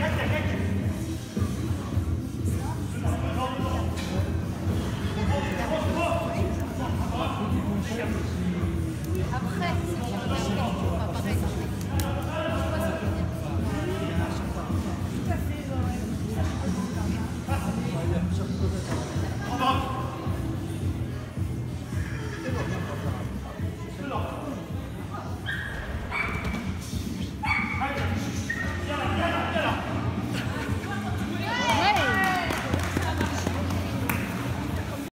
Merci.